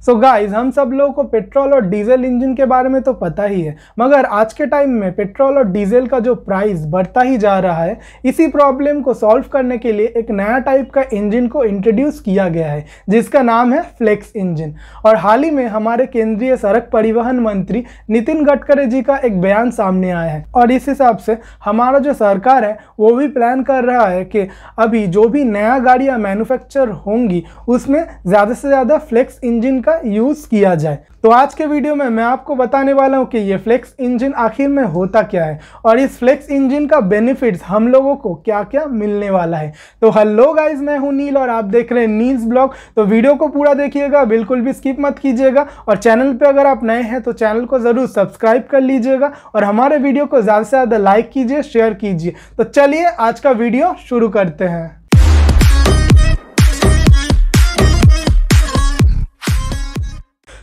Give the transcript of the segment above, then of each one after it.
सो so guys हम सब लोगों को पेट्रोल और डीजल इंजन के बारे में तो पता ही है, मगर आज के टाइम में पेट्रोल और डीजल का जो प्राइस बढ़ता ही जा रहा है, इसी प्रॉब्लम को सॉल्व करने के लिए एक नया टाइप का इंजन को इंट्रोड्यूस किया गया है, जिसका नाम है फ्लेक्स इंजन और हाल ही में हमारे केंद्रीय सड़क परिवहन मंत्री नितिन गडकरी जी का एक बयान सामने आया है, और इस हिसाब से हमारा जो सरकार है, वो भी प्लान कर रहा है कि अभी जो भी नया गाड़ियाँ मैन्युफैक्चर होंगी, उसमें ज़्यादा से ज़्यादा फ्लेक्स इंजन का का यूज़ किया जाए। तो आज के वीडियो में मैं आपको बताने वाला हूँ कि ये फ्लेक्स इंजन आखिर में होता क्या है और इस फ्लेक्स इंजन का बेनिफिट्स हम लोगों को क्या क्या मिलने वाला है। तो हेलो गाइज़ मैं हूँ नील और आप देख रहे हैं नील्स ब्लॉग। तो वीडियो को पूरा देखिएगा, बिल्कुल भी स्किप मत कीजिएगा और चैनल पर अगर आप नए हैं तो चैनल को ज़रूर सब्सक्राइब कर लीजिएगा और हमारे वीडियो को ज़्यादा से ज़्यादा लाइक कीजिए शेयर कीजिए। तो चलिए आज का वीडियो शुरू करते हैं।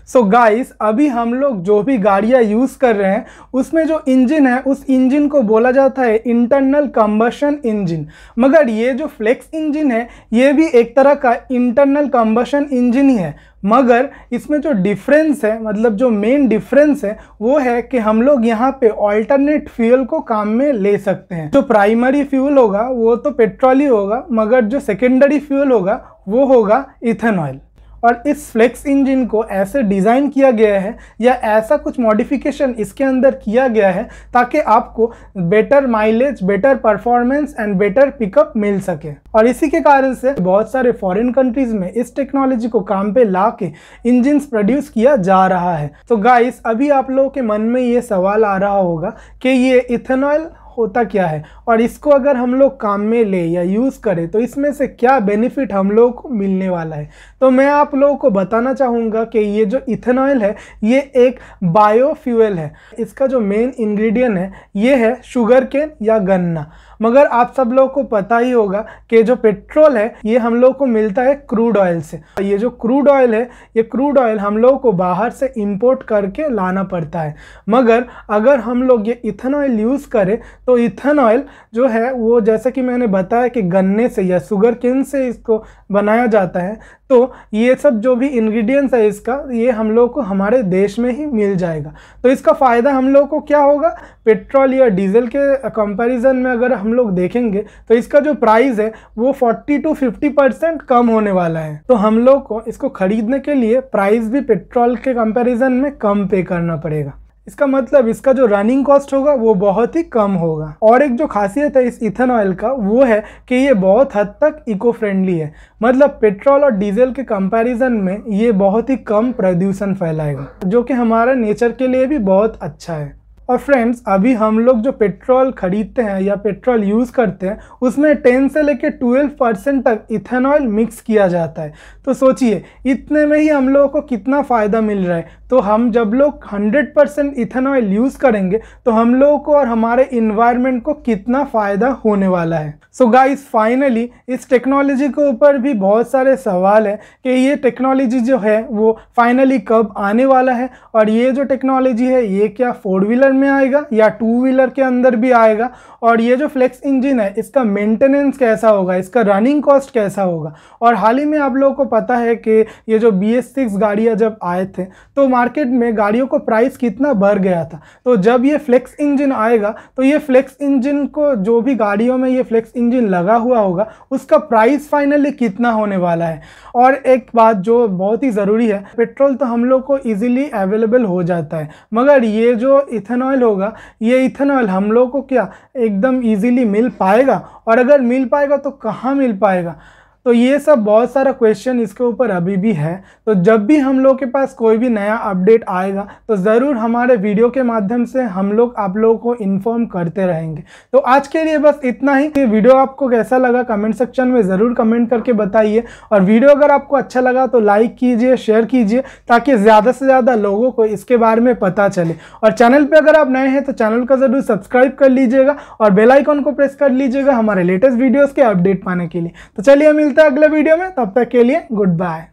सो so गाइस अभी हम लोग जो भी गाड़ियाँ यूज़ कर रहे हैं, उसमें जो इंजन है, उस इंजन को बोला जाता है इंटरनल कम्बशन इंजन मगर ये जो फ्लेक्स इंजन है, ये भी एक तरह का इंटरनल कम्बशन इंजन ही है. मगर इसमें जो डिफरेंस है मतलब जो मेन डिफरेंस है, वो है कि हम लोग यहाँ पे ऑल्टरनेट फ्यूल को काम में ले सकते हैं. जो प्राइमरी फ्यूल होगा, वो तो पेट्रोल ही होगा, मगर जो सेकेंडरी फ्यूल होगा, वो होगा इथेनॉल और इस फ्लेक्स इंजन को ऐसे डिज़ाइन किया गया है या ऐसा कुछ मॉडिफिकेशन इसके अंदर किया गया है ताकि आपको better mileage better performance and better pickup मिल सके। और इसी के कारण से बहुत सारे फॉरेन कंट्रीज़ में इस टेक्नोलॉजी को काम पे ला के इंजिन प्रोड्यूस किया जा रहा है। तो गाइस अभी आप लोगों के मन में ये सवाल आ रहा होगा कि ये इथेनॉल होता क्या है? और इसको अगर हम लोग काम में ले या यूज़ करें तो इसमें से क्या बेनिफिट हम लोगों को मिलने वाला है? तो मैं आप लोगों को बताना चाहूँगा कि ये जो इथेनॉल है, ये एक बायोफ्यूल है। इसका जो मेन इंग्रेडिएंट है, ये है शुगर केन या गन्ना। मगर आप सब लोगों को पता ही होगा कि जो पेट्रोल है, ये हम लोग को मिलता है क्रूड ऑयल से। ये जो क्रूड ऑयल है, ये क्रूड ऑयल हम लोग को बाहर से इंपोर्ट करके लाना पड़ता है। मगर अगर हम लोग ये इथेनॉल यूज़ करें तो इथेनॉल जो है, वो जैसे कि मैंने बताया कि गन्ने से या शुगर किन से इसको बनाया जाता है तो ये सब जो भी इंग्रेडिएंट्स है इसका, ये हम लोग को हमारे देश में ही मिल जाएगा। तो इसका फ़ायदा हम लोग को क्या होगा? पेट्रोल या डीजल के कंपैरिजन में अगर हम लोग देखेंगे तो इसका जो प्राइस है, वो 40 टू 50 परसेंट कम होने वाला है। तो हम लोग को इसको खरीदने के लिए प्राइस भी पेट्रोल के कंपैरिजन में कम पे करना पड़ेगा। इसका मतलब इसका जो रनिंग कॉस्ट होगा वो बहुत ही कम होगा। और एक जो खासियत है इस इथन ऑयल का, वो है कि ये बहुत हद तक इको फ्रेंडली है। मतलब पेट्रोल और डीजल के कंपैरिजन में ये बहुत ही कम प्रदूषण फैलाएगा, जो कि हमारा नेचर के लिए भी बहुत अच्छा है। और फ्रेंड्स अभी हम लोग जो पेट्रोल खरीदते हैं या पेट्रोल यूज़ करते हैं, उसमें 10 से लेकर 12 परसेंट तक इथेनॉल मिक्स किया जाता है। तो सोचिए, इतने में ही हम लोगों को कितना फ़ायदा मिल रहा है। तो हम जब लोग 100 परसेंट इथेनॉल यूज़ करेंगे तो हम लोगों को और हमारे इन्वायरमेंट को कितना फ़ायदा होने वाला है। सो गाइस फाइनली इस टेक्नोलॉजी के ऊपर भी बहुत सारे सवाल है कि ये टेक्नोलॉजी जो है, वो फाइनली कब आने वाला है? और ये जो टेक्नोलॉजी है, ये क्या फोर व्हीलर में आएगा या टू व्हीलर के अंदर भी आएगा। और ये जो फ्लेक्स इंजन है, इसका मेंटेनेंस कैसा होगा? इसका रनिंग कॉस्ट कैसा होगा? और हाल ही में आप लोगों को पता है कि ये जो बी एस सिक्स गाड़ियाँ जब आए थे तो मार्केट में गाड़ियों को प्राइस कितना बढ़ गया था। तो जब ये फ्लेक्स इंजन आएगा तो ये फ्लेक्स इंजन को जो भी गाड़ियों में ये फ्लेक्स इंजन लगा हुआ होगा, उसका प्राइस फाइनली कितना होने वाला है? और एक बात जो बहुत ही ज़रूरी है पेट्रोल तो हम लोग को ईजिली अवेलेबल हो जाता है। मगर ये जो इथेनॉल होगा, ये इथेनॉल हम लोग को क्या, एकदम ईजिली मिल पाएगा? और अगर मिल पाएगा तो कहाँ मिल पाएगा? तो ये सब बहुत सारा क्वेश्चन इसके ऊपर अभी भी है। तो जब भी हम लोग के पास कोई भी नया अपडेट आएगा तो ज़रूर हमारे वीडियो के माध्यम से हम लोग आप लोगों को इन्फॉर्म करते रहेंगे। तो आज के लिए बस इतना ही। ये वीडियो आपको कैसा लगा कमेंट सेक्शन में ज़रूर कमेंट करके बताइए। और वीडियो अगर आपको अच्छा लगा तो लाइक कीजिए शेयर कीजिए, ताकि ज़्यादा से ज़्यादा लोगों को इसके बारे में पता चले। और चैनल पर अगर आप नए हैं तो चैनल को ज़रूर सब्सक्राइब कर लीजिएगा और बेलाइकॉन को प्रेस कर लीजिएगा हमारे लेटेस्ट वीडियोज़ के अपडेट पाने के लिए। तो चलिए मिलते मिलते हैं अगले वीडियो में तब तक के लिए गुड बाय।